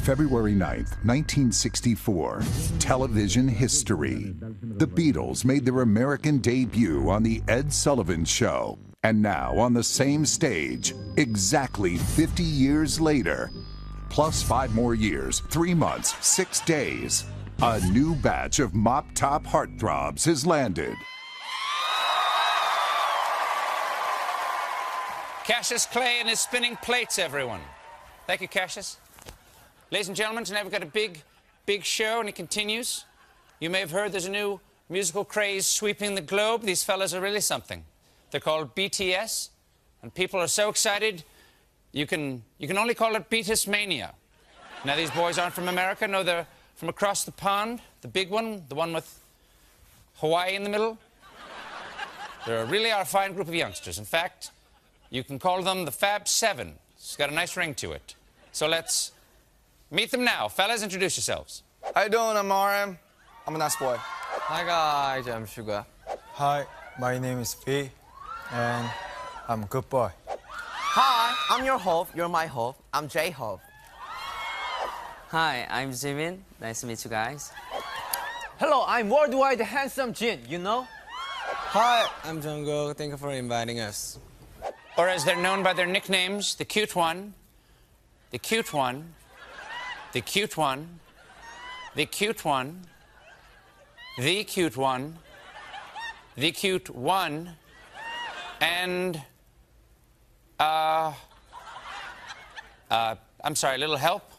February 9th, 1964. Television history. The Beatles made their American debut on The Ed Sullivan Show. And now, on the same stage, exactly 50 years later, plus five more years, three months, six days, a new batch of mop top heartthrobs has landed. Cassius Clay and his spinning plates, everyone. Thank you, Cassius. Ladies and gentlemen, tonight we've got a big, big show, and it continues. You may have heard there's a new musical craze sweeping the globe. These fellas are really something. They're called BTS, and people are so excited, you can, you can only call it Beatus Mania. Now, these boys aren't from America. No, they're from across the pond, the big one, the one with Hawaii in the middle. They're really a fine group of youngsters. In fact, you can call them the Fab Seven. It's got a nice ring to it. So let's meet them now. Fellas, introduce yourselves. How you doing? I'm RM. I'm a nice boy. Hi guys, I'm Suga. Hi, my name is V, and I'm a good boy. Hi, I'm your Hope. You're my Hope. I'm J Hope. Hi, I'm Jimin. Nice to meet you guys. Hello, I'm worldwide handsome Jin, you know? Hi, I'm Jungkook. Thank you for inviting us. Or as they're known by their nicknames, the cute one, the cute one, the cute one, the cute one, the cute one, the cute one, and, uh, uh, I'm sorry, a little help?